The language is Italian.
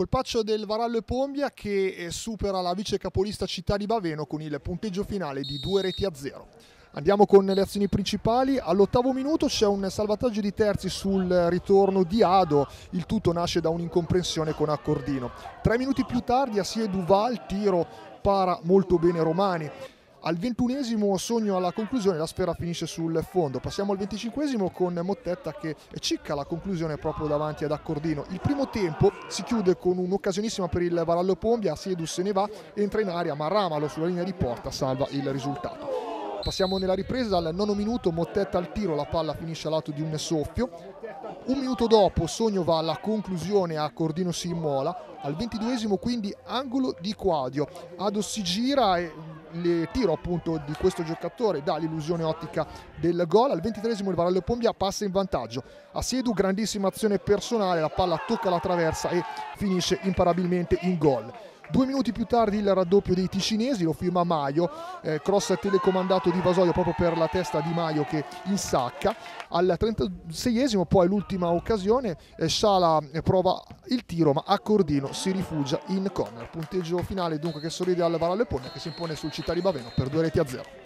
colpaccio del Varallo e Pombia che eh, supera la vice capolista Città di Baveno con il punteggio finale di due reti a zero. Andiamo con le azioni principali. All'ottavo minuto c'è un salvataggio di terzi sul ritorno di Ado. Il tutto nasce da un'incomprensione con Accordino. Tre minuti più tardi a Sie Duval, tiro para molto bene Romani. Al ventunesimo sogno alla conclusione la sfera finisce sul fondo. Passiamo al venticinquesimo con Mottetta che cicca la conclusione proprio davanti ad Accordino. Il primo tempo si chiude con un'occasionissima per il Varallo Pombia, Siedu se ne va, entra in aria ma Ramalo sulla linea di porta salva il risultato. Passiamo nella ripresa, al nono minuto Mottetta al tiro, la palla finisce a lato di un soffio. Un minuto dopo Sogno va alla conclusione, a Cordino si immola. Al ventiduesimo quindi angolo di Quadio. Ado si gira e il tiro appunto di questo giocatore dà l'illusione ottica del gol. Al ventitresimo il Varallo Pombia passa in vantaggio. A Siedu grandissima azione personale, la palla tocca la traversa e finisce imparabilmente in gol. Due minuti più tardi il raddoppio dei ticinesi, lo firma Maio, eh, cross telecomandato di Vasoio proprio per la testa di Maio che insacca. Al 36esimo poi l'ultima occasione, eh, Sala prova il tiro ma Accordino si rifugia in corner. Punteggio finale dunque che sorride al Varallo Epone che si impone sul Città di Baveno per due reti a zero.